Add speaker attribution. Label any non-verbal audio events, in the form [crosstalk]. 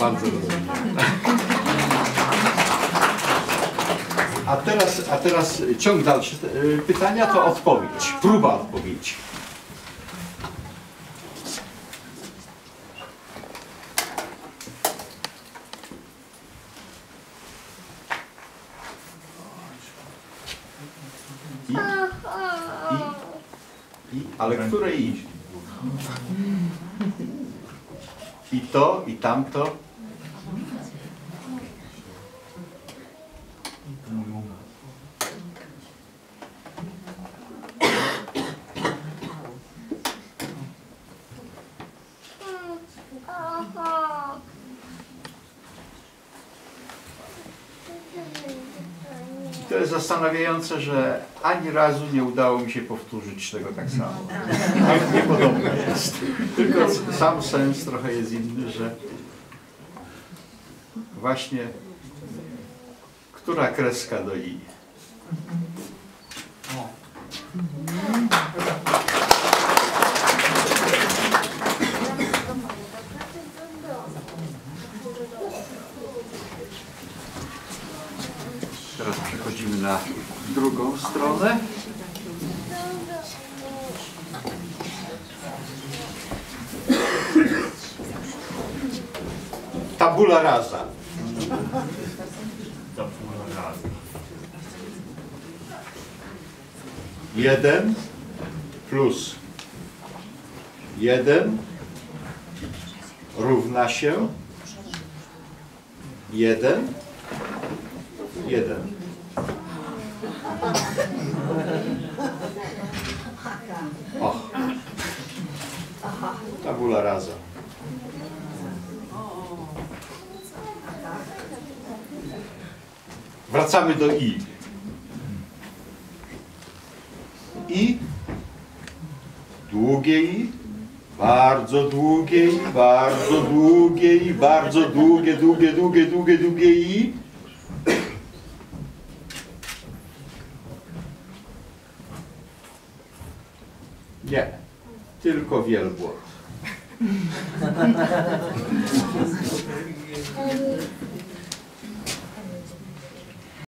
Speaker 1: Bardzo rozumiem. A teraz, a teraz ciąg dalszy y, pytania to odpowiedź, próba odpowiedzi. I, i, i, ale które i? I to, i tamto. To jest zastanawiające, że ani razu nie udało mi się powtórzyć tego tak samo. Niepodobne jest. Tylko sam sens trochę jest inny, że właśnie która kreska do i. Teraz przechodzimy na drugą stronę. Tabula rasa. Jeden plus jeden równa się jeden jeden. Och. Tabula rasa. Wracamy do i. I długie i, bardzo długie i, bardzo długie i, bardzo długie, długie, długie, długie, długie i. Nie, tylko wielbłąd. [laughs]